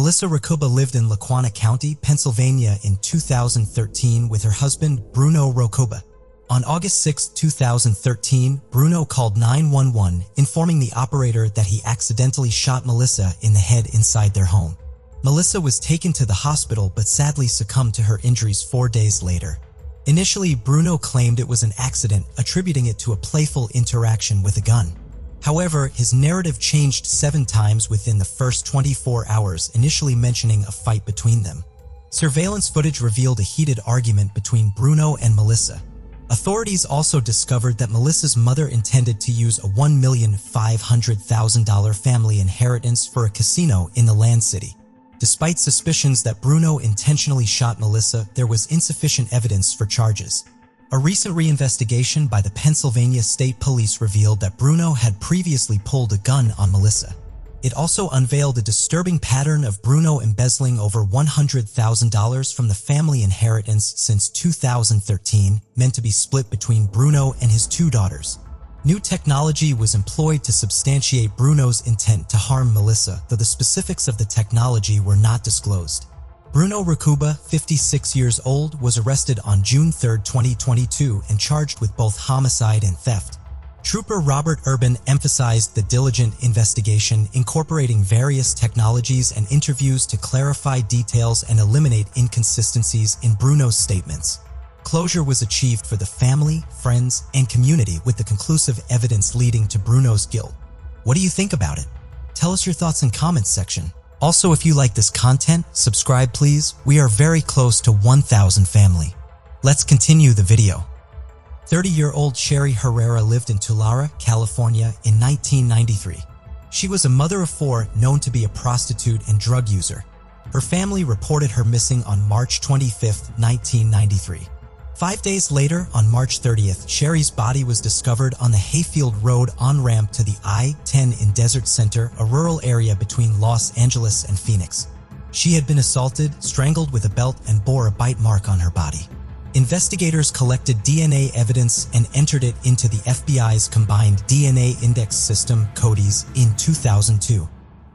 Melissa Rakuba lived in Lackawanna County, Pennsylvania in 2013 with her husband, Bruno Rakuba. On August 6, 2013, Bruno called 911, informing the operator that he accidentally shot Melissa in the head inside their home. Melissa was taken to the hospital but sadly succumbed to her injuries four days later. Initially, Bruno claimed it was an accident, attributing it to a playful interaction with a gun. However, his narrative changed seven times within the first 24 hours, initially mentioning a fight between them. Surveillance footage revealed a heated argument between Bruno and Melissa. Authorities also discovered that Melissa's mother intended to use a $1,500,000 family inheritance for a casino in the land city. Despite suspicions that Bruno intentionally shot Melissa, there was insufficient evidence for charges. A recent reinvestigation by the Pennsylvania State Police revealed that Bruno had previously pulled a gun on Melissa. It also unveiled a disturbing pattern of Bruno embezzling over $100,000 from the family inheritance since 2013, meant to be split between Bruno and his two daughters. New technology was employed to substantiate Bruno's intent to harm Melissa, though the specifics of the technology were not disclosed. Bruno Rakuba, 56 years old, was arrested on June 3, 2022 and charged with both homicide and theft. Trooper Robert Urban emphasized the diligent investigation, incorporating various technologies and interviews to clarify details and eliminate inconsistencies in Bruno's statements. Closure was achieved for the family, friends, and community with the conclusive evidence leading to Bruno's guilt. What do you think about it? Tell us your thoughts in comments section. Also, if you like this content, subscribe please. We are very close to 1,000 family. Let's continue the video. 30-year-old Sherry Herrera lived in Tulare, California in 1993. She was a mother of four known to be a prostitute and drug user. Her family reported her missing on March 25, 1993. Five days later, on March 30th, Sherry's body was discovered on the Hayfield Road on-ramp to the I-10 in Desert Center, a rural area between Los Angeles and Phoenix. She had been assaulted, strangled with a belt, and bore a bite mark on her body. Investigators collected DNA evidence and entered it into the FBI's Combined DNA Index System, CODIS, in 2002.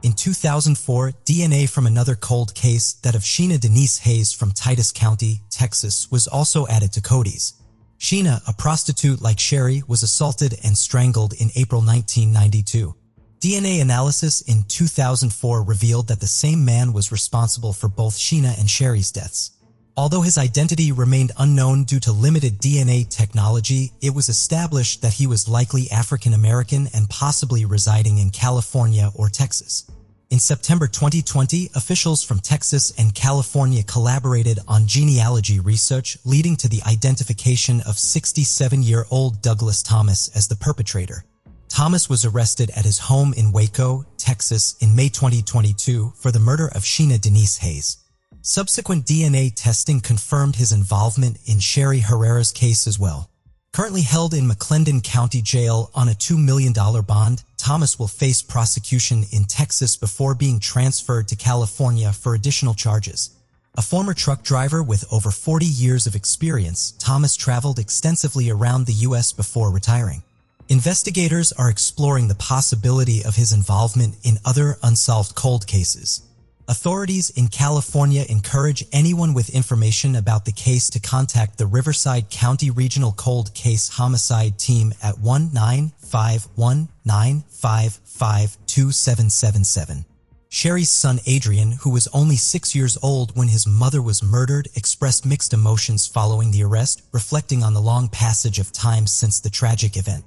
In 2004, DNA from another cold case, that of Sheena Denise Hayes from Titus County, Texas, was also added to CODIS. Sheena, a prostitute like Sherry, was assaulted and strangled in April 1992. DNA analysis in 2004 revealed that the same man was responsible for both Sheena and Sherry's deaths. Although his identity remained unknown due to limited DNA technology, it was established that he was likely African American and possibly residing in California or Texas. In September 2020, officials from Texas and California collaborated on genealogy research leading to the identification of 67-year-old Douglas Thomas as the perpetrator. Thomas was arrested at his home in Waco, Texas in May 2022 for the murder of Sheena Denise Hayes. Subsequent DNA testing confirmed his involvement in Sherry Herrera's case as well. Currently held in McLennan County Jail on a $2 million bond, Thomas will face prosecution in Texas before being transferred to California for additional charges. A former truck driver with over 40 years of experience, Thomas traveled extensively around the U.S. before retiring. Investigators are exploring the possibility of his involvement in other unsolved cold cases. Authorities in California encourage anyone with information about the case to contact the Riverside County Regional Cold Case Homicide Team at 1-951-955-2777. Sherry's son Adrian, who was only six years old when his mother was murdered, expressed mixed emotions following the arrest, reflecting on the long passage of time since the tragic event.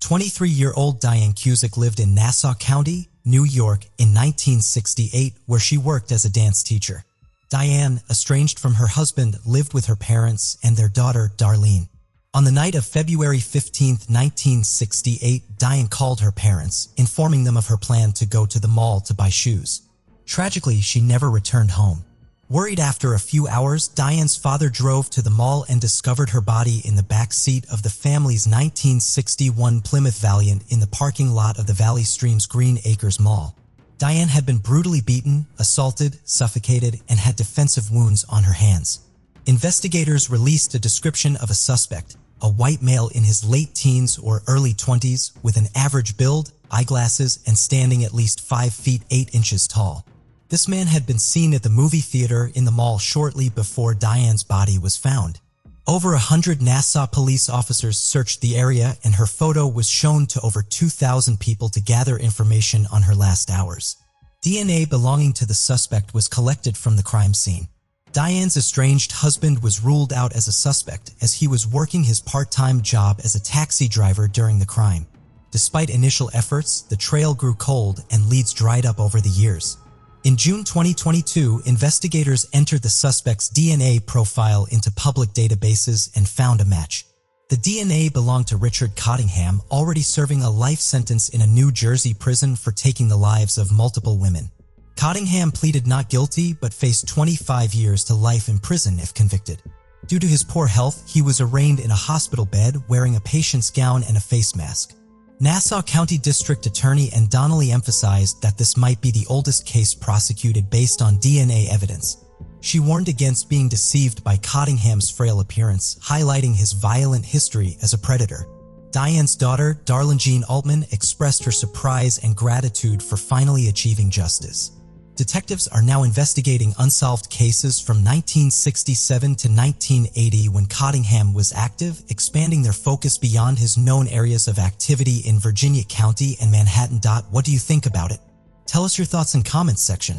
23-year-old Diane Cusick lived in Nassau County, New York in 1968 where she worked as a dance teacher. Diane, estranged from her husband, lived with her parents and their daughter, Darlene. On the night of February 15, 1968, Diane called her parents, informing them of her plan to go to the mall to buy shoes. Tragically, she never returned home. Worried after a few hours, Diane's father drove to the mall and discovered her body in the back seat of the family's 1961 Plymouth Valiant in the parking lot of the Valley Streams Green Acres Mall. Diane had been brutally beaten, assaulted, suffocated, and had defensive wounds on her hands. Investigators released a description of a suspect, a white male in his late teens or early 20s with an average build, eyeglasses, and standing at least 5 feet 8 inches tall. This man had been seen at the movie theater in the mall shortly before Diane's body was found. Over a hundred Nassau police officers searched the area and her photo was shown to over 2,000 people to gather information on her last hours. DNA belonging to the suspect was collected from the crime scene. Diane's estranged husband was ruled out as a suspect as he was working his part-time job as a taxi driver during the crime. Despite initial efforts, the trail grew cold and leads dried up over the years. In June 2022, investigators entered the suspect's DNA profile into public databases and found a match. The DNA belonged to Richard Cottingham, already serving a life sentence in a New Jersey prison for taking the lives of multiple women. Cottingham pleaded not guilty but faced 25 years to life in prison if convicted. Due to his poor health, he was arraigned in a hospital bed wearing a patient's gown and a face mask. Nassau County District Attorney Anne Donnelly emphasized that this might be the oldest case prosecuted based on DNA evidence. She warned against being deceived by Cottingham's frail appearance, highlighting his violent history as a predator. Diane's daughter, Darlene Jean Altman, expressed her surprise and gratitude for finally achieving justice. Detectives are now investigating unsolved cases from 1967 to 1980 when Cottingham was active, expanding their focus beyond his known areas of activity in Virginia County and Manhattan. Dot. What do you think about it? Tell us your thoughts in comments section.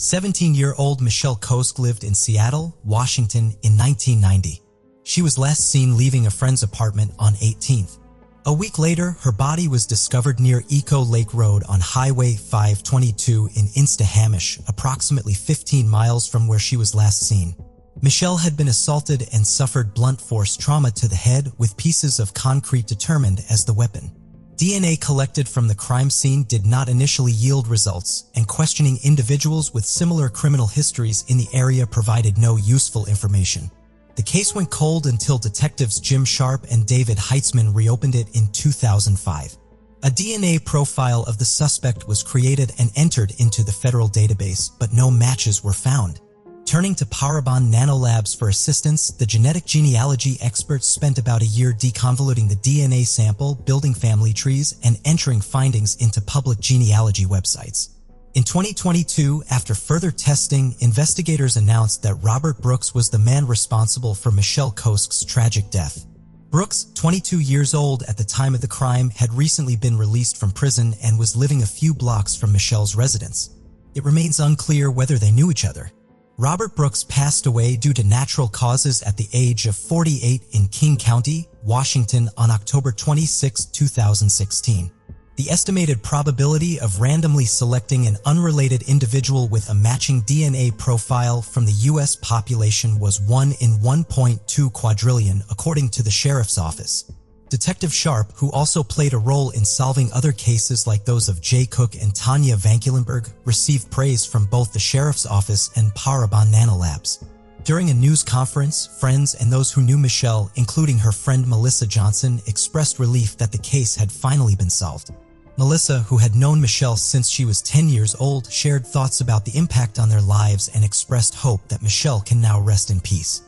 17-year-old Michelle Kosk lived in Seattle, Washington in 1990. She was last seen leaving a friend's apartment on 18th. A week later, her body was discovered near Echo Lake Road on Highway 522 in Snohomish, approximately 15 miles from where she was last seen. Michelle had been assaulted and suffered blunt force trauma to the head with pieces of concrete determined as the weapon. DNA collected from the crime scene did not initially yield results, and questioning individuals with similar criminal histories in the area provided no useful information. The case went cold until detectives Jim Sharp and David Heitzman reopened it in 2005. A DNA profile of the suspect was created and entered into the federal database, but no matches were found. Turning to Parabon Nanolabs for assistance, the genetic genealogy experts spent about a year deconvoluting the DNA sample, building family trees, and entering findings into public genealogy websites. In 2022, after further testing, investigators announced that Robert Brooks was the man responsible for Michelle Kosk's tragic death. Brooks, 22 years old at the time of the crime, had recently been released from prison and was living a few blocks from Michelle's residence. It remains unclear whether they knew each other. Robert Brooks passed away due to natural causes at the age of 48 in King County, Washington on October 26, 2016. The estimated probability of randomly selecting an unrelated individual with a matching DNA profile from the U.S. population was 1 in 1.2 quadrillion, according to the Sheriff's Office. Detective Sharp, who also played a role in solving other cases like those of Jay Cook and Tanya Van Cuylenborg, received praise from both the Sheriff's Office and Parabon Nanolabs. During a news conference, friends and those who knew Michelle, including her friend Melissa Johnson, expressed relief that the case had finally been solved. Melissa, who had known Michelle since she was 10 years old, shared thoughts about the impact on their lives and expressed hope that Michelle can now rest in peace.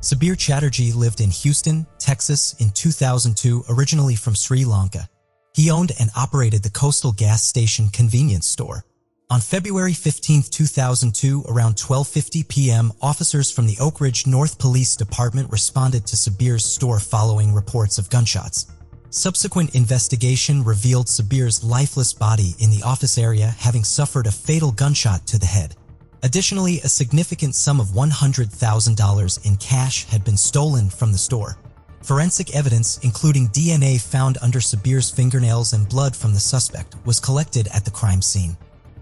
Sabir Chatterjee lived in Houston, Texas in 2002, originally from Sri Lanka. He owned and operated the Coastal Gas Station convenience store. On February 15, 2002, around 12.50 p.m., officers from the Oak Ridge North Police Department responded to Sabir's store following reports of gunshots. Subsequent investigation revealed Sabir's lifeless body in the office area having suffered a fatal gunshot to the head. Additionally, a significant sum of $100,000 in cash had been stolen from the store. Forensic evidence, including DNA found under Sabir's fingernails and blood from the suspect, was collected at the crime scene.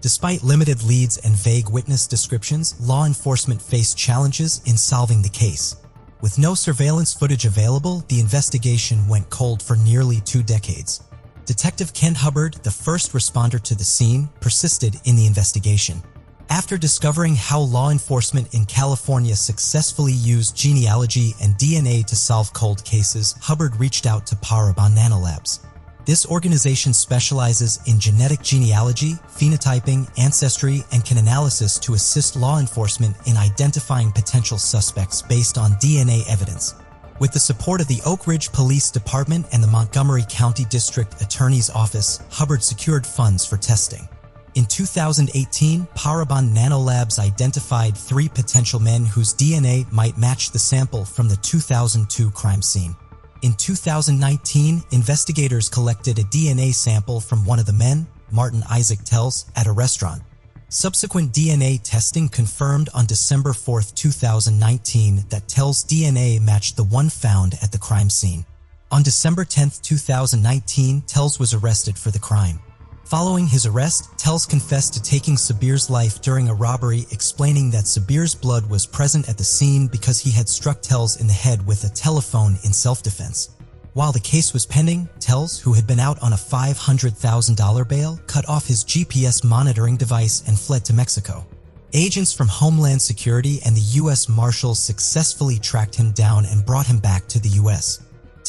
Despite limited leads and vague witness descriptions, law enforcement faced challenges in solving the case. With no surveillance footage available, the investigation went cold for nearly two decades. Detective Kent Hubbard, the first responder to the scene, persisted in the investigation. After discovering how law enforcement in California successfully used genealogy and DNA to solve cold cases, Hubbard reached out to Parabon Nanolabs. This organization specializes in genetic genealogy, phenotyping, ancestry, and kin analysis to assist law enforcement in identifying potential suspects based on DNA evidence. With the support of the Oak Ridge Police Department and the Montgomery County District Attorney's Office, Hubbard secured funds for testing. In 2018, Parabon Nanolabs identified three potential men whose DNA might match the sample from the 2002 crime scene. In 2019, investigators collected a DNA sample from one of the men, Martin Isaac Tells, at a restaurant. Subsequent DNA testing confirmed on December 4, 2019 that Tells' DNA matched the one found at the crime scene. On December 10, 2019, Tells was arrested for the crime. Following his arrest, Tells confessed to taking Sabir's life during a robbery, explaining that Sabir's blood was present at the scene because he had struck Tells in the head with a telephone in self-defense. While the case was pending, Tells, who had been out on a $500,000 bail, cut off his GPS monitoring device and fled to Mexico. Agents from Homeland Security and the U.S. Marshals successfully tracked him down and brought him back to the U.S.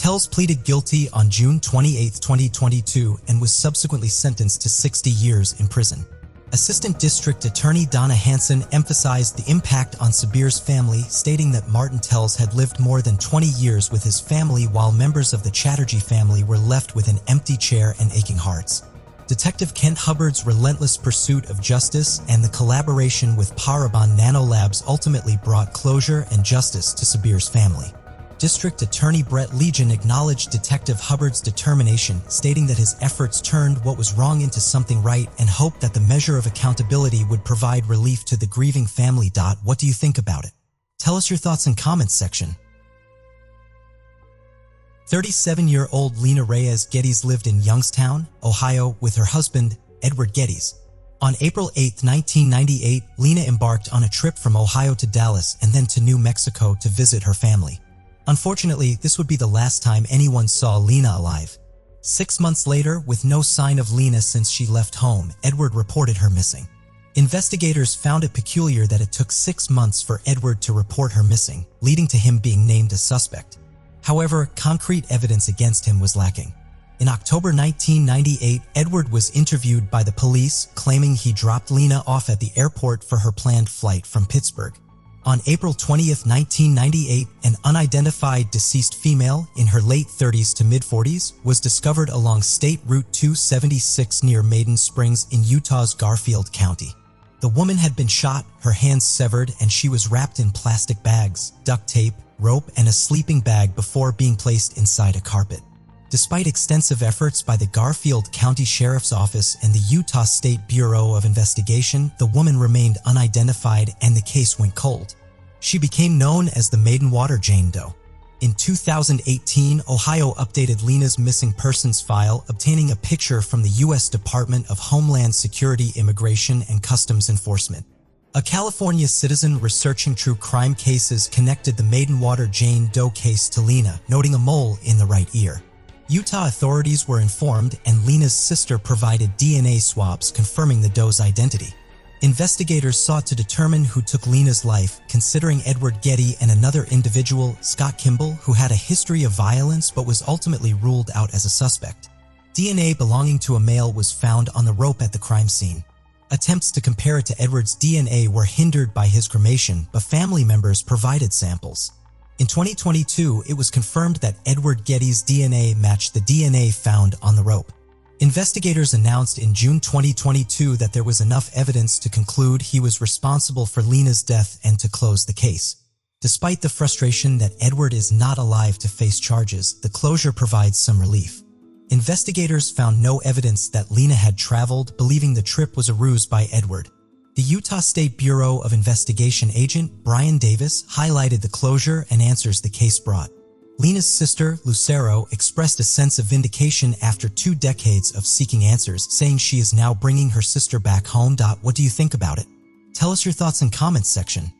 Tells pleaded guilty on June 28, 2022 and was subsequently sentenced to 60 years in prison. Assistant District Attorney Donna Hanson emphasized the impact on Sabir's family, stating that Martin Tells had lived more than 20 years with his family while members of the Chatterjee family were left with an empty chair and aching hearts. Detective Kent Hubbard's relentless pursuit of justice and the collaboration with Parabon Nanolabs ultimately brought closure and justice to Sabir's family. District Attorney Brett Ligon acknowledged Detective Hubbard's determination, stating that his efforts turned what was wrong into something right and hoped that the measure of accountability would provide relief to the grieving family. What do you think about it? Tell us your thoughts in comments section. 37-year-old Lena Reyes Geddes lived in Youngstown, Ohio with her husband, Edward Geddes. On April 8, 1998, Lena embarked on a trip from Ohio to Dallas and then to New Mexico to visit her family. Unfortunately, this would be the last time anyone saw Lena alive. Six months later, with no sign of Lena since she left home, Edward reported her missing. Investigators found it peculiar that it took six months for Edward to report her missing, leading to him being named a suspect. However, concrete evidence against him was lacking. In October 1998, Edward was interviewed by the police, claiming he dropped Lena off at the airport for her planned flight from Pittsburgh. On April 20, 1998, an unidentified deceased female in her late 30s to mid-40s was discovered along State Route 276 near Maiden Springs in Utah's Garfield County. The woman had been shot, her hands severed, and she was wrapped in plastic bags, duct tape, rope, and a sleeping bag before being placed inside a carpet. Despite extensive efforts by the Garfield County Sheriff's Office and the Utah State Bureau of Investigation, the woman remained unidentified and the case went cold. She became known as the Maiden Water Jane Doe. In 2018, Ohio updated Lena's missing persons file, obtaining a picture from the U.S. Department of Homeland Security Immigration and Customs Enforcement. A California citizen researching true crime cases connected the Maiden Water Jane Doe case to Lena, noting a mole in the right ear. Utah authorities were informed and Lena's sister provided DNA swabs confirming the doe's identity. Investigators sought to determine who took Lena's life, considering Edward Geddes and another individual, Scott Kimball, who had a history of violence but was ultimately ruled out as a suspect. DNA belonging to a male was found on the rope at the crime scene. Attempts to compare it to Edward's DNA were hindered by his cremation, but family members provided samples. In 2022, it was confirmed that Edward Geddes's DNA matched the DNA found on the rope. Investigators announced in June 2022 that there was enough evidence to conclude he was responsible for Lena's death and to close the case. Despite the frustration that Edward is not alive to face charges, the closure provides some relief. Investigators found no evidence that Lena had traveled, believing the trip was a ruse by Edward. The Utah State Bureau of Investigation agent Brian Davis highlighted the closure and answers the case brought. Lena's sister, Lucero, expressed a sense of vindication after two decades of seeking answers, saying she is now bringing her sister back home. What do you think about it? Tell us your thoughts in comments section.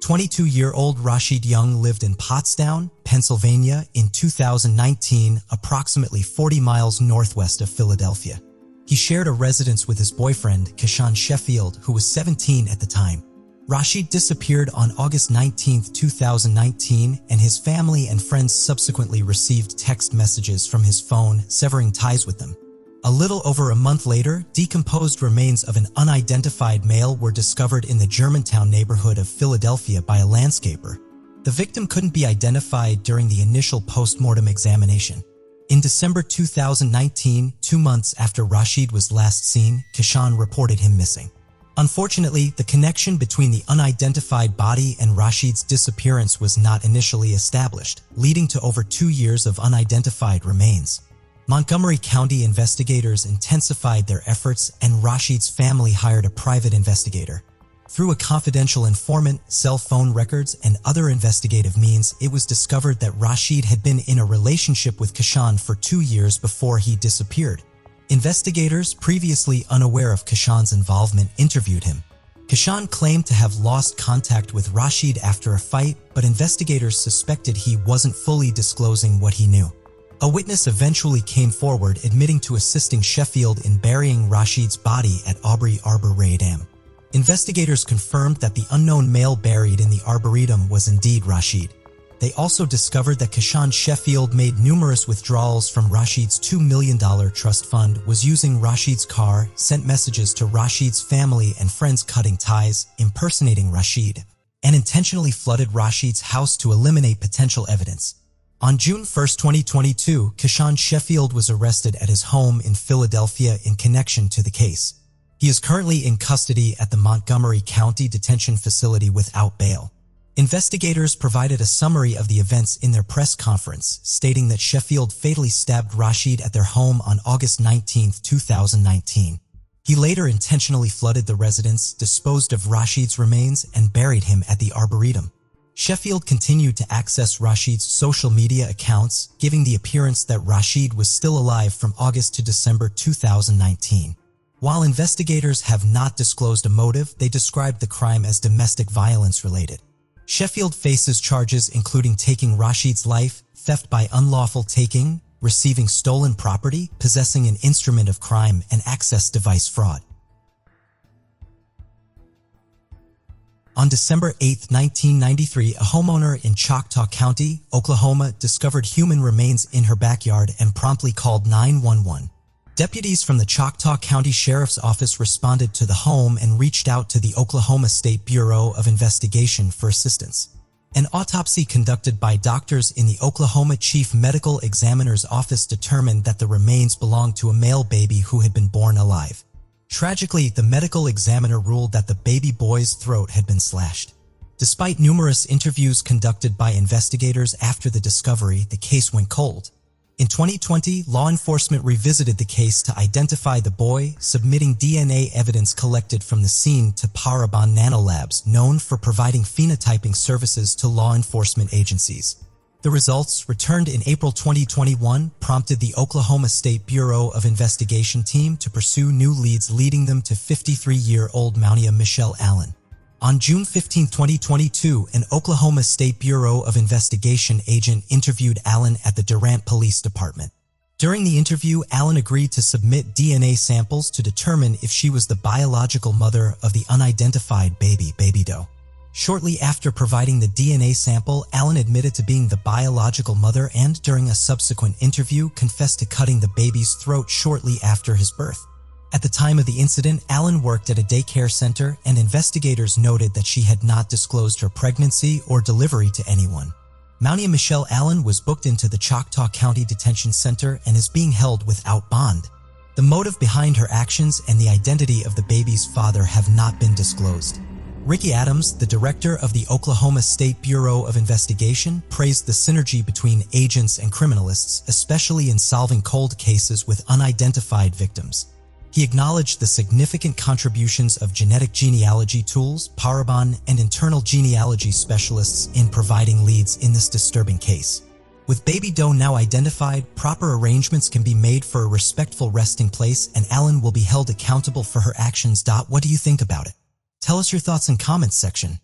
22-year-old Rashid Young lived in Pottstown, Pennsylvania in 2019, approximately 40 miles northwest of Philadelphia. He shared a residence with his boyfriend, Kashan Sheffield, who was 17 at the time. Rashid disappeared on August 19, 2019, and his family and friends subsequently received text messages from his phone, severing ties with them. A little over a month later, decomposed remains of an unidentified male were discovered in the Germantown neighborhood of Philadelphia by a landscaper. The victim couldn't be identified during the initial post-mortem examination. In December 2019, two months after Rashid was last seen, Kashan reported him missing. Unfortunately, the connection between the unidentified body and Rashid's disappearance was not initially established, leading to over two years of unidentified remains. Montgomery County investigators intensified their efforts and Rashid's family hired a private investigator. Through a confidential informant, cell phone records, and other investigative means, it was discovered that Rashid had been in a relationship with Kashan for two years before he disappeared. Investigators, previously unaware of Kashan's involvement, interviewed him. Kashan claimed to have lost contact with Rashid after a fight, but investigators suspected he wasn't fully disclosing what he knew. A witness eventually came forward admitting to assisting Sheffield in burying Rashid's body at Awbury Arboretum. Investigators confirmed that the unknown male buried in the arboretum was indeed Rashid. They also discovered that Kashan Sheffield made numerous withdrawals from Rashid's $2 million trust fund, was using Rashid's car, sent messages to Rashid's family and friends cutting ties, impersonating Rashid, and intentionally flooded Rashid's house to eliminate potential evidence. On June 1, 2022, Kashan Sheffield was arrested at his home in Philadelphia in connection to the case. He is currently in custody at the Montgomery County Detention Facility without bail. Investigators provided a summary of the events in their press conference, stating that Sheffield fatally stabbed Rashid at their home on August 19, 2019. He later intentionally flooded the residence, disposed of Rashid's remains, and buried him at the Arboretum. Sheffield continued to access Rashid's social media accounts, giving the appearance that Rashid was still alive from August to December 2019. While investigators have not disclosed a motive, they described the crime as domestic violence related. Sheffield faces charges including taking Rashid's life, theft by unlawful taking, receiving stolen property, possessing an instrument of crime, and access device fraud. On December 8, 1993, a homeowner in Choctaw County, Oklahoma, discovered human remains in her backyard and promptly called 911. Deputies from the Choctaw County Sheriff's Office responded to the home and reached out to the Oklahoma State Bureau of Investigation for assistance. An autopsy conducted by doctors in the Oklahoma Chief Medical Examiner's Office determined that the remains belonged to a male baby who had been born alive. Tragically, the medical examiner ruled that the baby boy's throat had been slashed. Despite numerous interviews conducted by investigators after the discovery, the case went cold. In 2020, law enforcement revisited the case to identify the boy, submitting DNA evidence collected from the scene to Parabon Nanolabs, known for providing phenotyping services to law enforcement agencies. The results, returned in April 2021, prompted the Oklahoma State Bureau of Investigation team to pursue new leads leading them to 53-year-old Mounia Michelle Allen. On June 15, 2022, an Oklahoma State Bureau of Investigation agent interviewed Allen at the Durant Police Department. During the interview, Allen agreed to submit DNA samples to determine if she was the biological mother of the unidentified baby, Baby Doe. Shortly after providing the DNA sample, Allen admitted to being the biological mother and, during a subsequent interview, confessed to cutting the baby's throat shortly after his birth. At the time of the incident, Allen worked at a daycare center and investigators noted that she had not disclosed her pregnancy or delivery to anyone. Mounia Michelle Allen was booked into the Choctaw County Detention Center and is being held without bond. The motive behind her actions and the identity of the baby's father have not been disclosed. Ricky Adams, the director of the Oklahoma State Bureau of Investigation, praised the synergy between agents and criminalists, especially in solving cold cases with unidentified victims. He acknowledged the significant contributions of genetic genealogy tools, Parabon, and internal genealogy specialists in providing leads in this disturbing case. With Baby Doe now identified, proper arrangements can be made for a respectful resting place and Allen will be held accountable for her actions. What do you think about it? Tell us your thoughts in comments section.